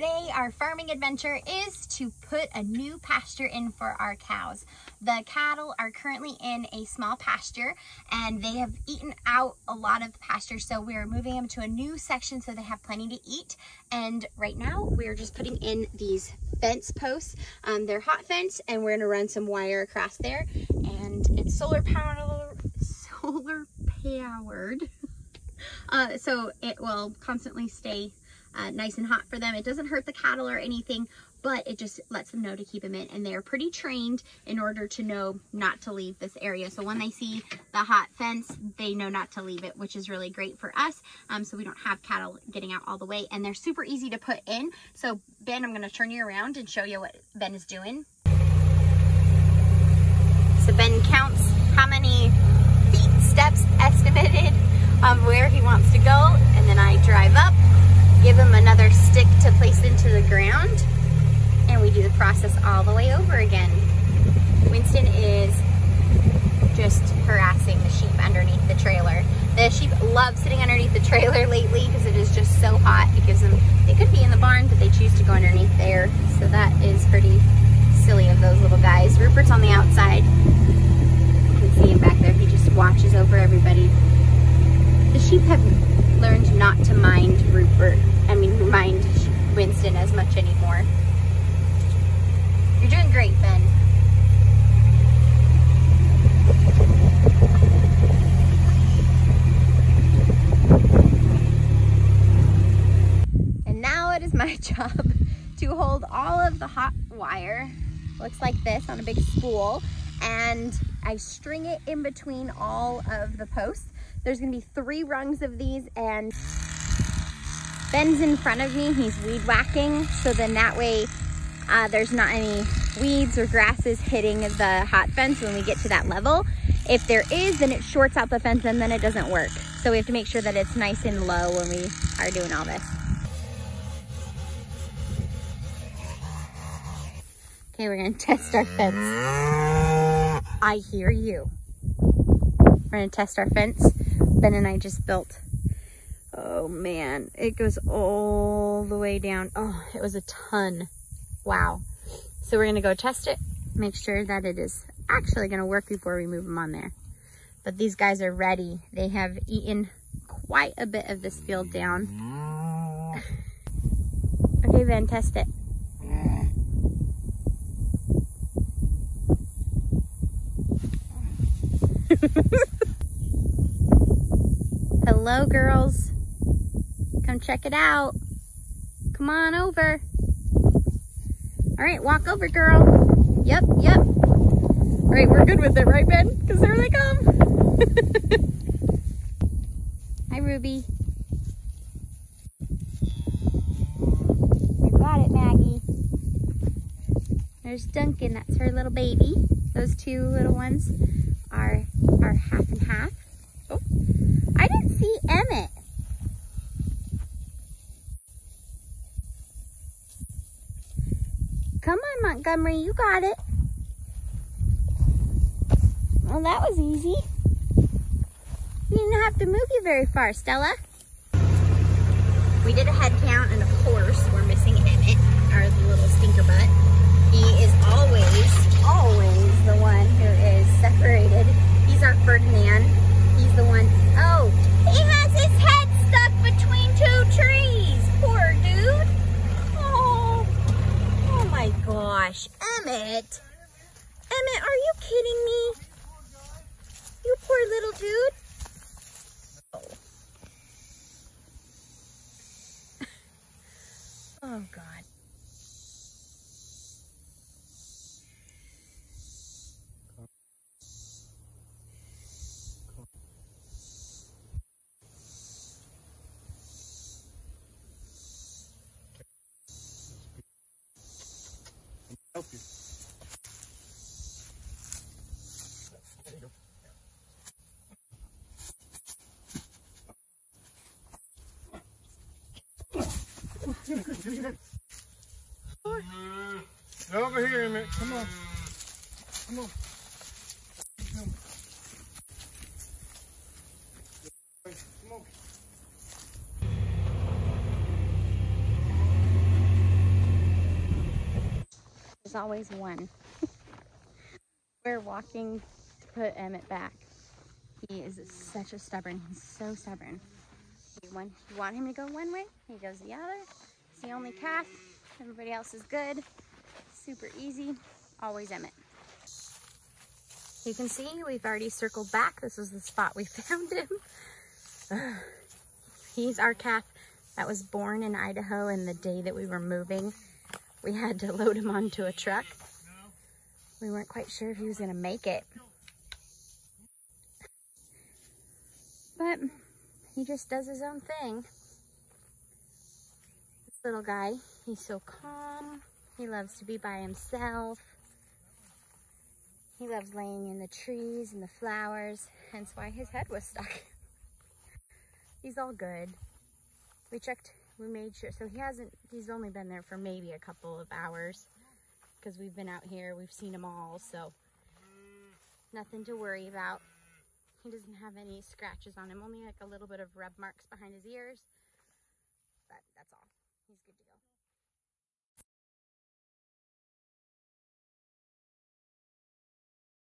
Today, our farming adventure is to put a new pasture in for our cows. The cattle are currently in a small pasture and they have eaten out a lot of the pasture. So we're moving them to a new section so they have plenty to eat. And right now we're just putting in these fence posts. Um, they're hot fence and we're gonna run some wire across there and it's solar powered, solar powered. Uh, so it will constantly stay uh, nice and hot for them. It doesn't hurt the cattle or anything, but it just lets them know to keep them in. And they're pretty trained in order to know not to leave this area. So when they see the hot fence, they know not to leave it, which is really great for us. Um, so we don't have cattle getting out all the way. And they're super easy to put in. So Ben, I'm going to turn you around and show you what Ben is doing. So Ben counts how many feet, steps estimated of where he wants to go. And then I drive up give him another stick to place into the ground, and we do the process all the way over again. Winston is just harassing the sheep underneath the trailer. The sheep love sitting underneath the trailer lately because it is just so hot. It gives them, they could be in the barn, but they choose to go underneath there. So that is pretty silly of those little guys. Rupert's on the outside. You can see him back there. He just watches over everybody. The sheep have learned not to mind Rupert, I mean mind Winston as much anymore. You're doing great, Ben. And now it is my job to hold all of the hot wire, looks like this on a big spool, and I string it in between all of the posts there's gonna be three rungs of these and Ben's in front of me, he's weed whacking. So then that way uh, there's not any weeds or grasses hitting the hot fence when we get to that level. If there is, then it shorts out the fence and then it doesn't work. So we have to make sure that it's nice and low when we are doing all this. Okay, we're gonna test our fence. I hear you. We're gonna test our fence. Ben and I just built. Oh man, it goes all the way down. Oh, it was a ton. Wow. So we're gonna go test it, make sure that it is actually gonna work before we move them on there. But these guys are ready. They have eaten quite a bit of this field down. okay, Ben, test it. Hello, girls. Come check it out. Come on over. All right, walk over, girl. Yep, yep. All right, we're good with it, right, Ben? Because there they come. Hi, Ruby. You got it, Maggie. There's Duncan. That's her little baby. Those two little ones are, are half and half. Oh. I didn't see Emmett. Come on, Montgomery, you got it. Well, that was easy. You didn't have to move you very far, Stella. We did a head count, and of course, we're missing Emmett, our little stinker butt. He is always, always the one who is separated. He's our Ferdinand. He's the one Oh, he has his head stuck between two trees. Poor dude. Oh, oh my gosh. Emmett. Emmett, are you kidding me? You poor little dude. Oh, oh God. help you. Over here, Emmett. Come on. Come on. Come on. There's always one. We're walking to put Emmett back. He is such a stubborn, he's so stubborn. You want, you want him to go one way, he goes the other. He's the only calf. Everybody else is good. Super easy. Always Emmett. You can see we've already circled back. This was the spot we found him. He's our calf that was born in Idaho and the day that we were moving. We had to load him onto a truck. We weren't quite sure if he was gonna make it. But he just does his own thing. Little guy, he's so calm. He loves to be by himself. He loves laying in the trees and the flowers, hence why his head was stuck. he's all good. We checked, we made sure, so he hasn't, he's only been there for maybe a couple of hours because we've been out here, we've seen them all, so nothing to worry about. He doesn't have any scratches on him, only like a little bit of rub marks behind his ears, but that's all. He's good to go.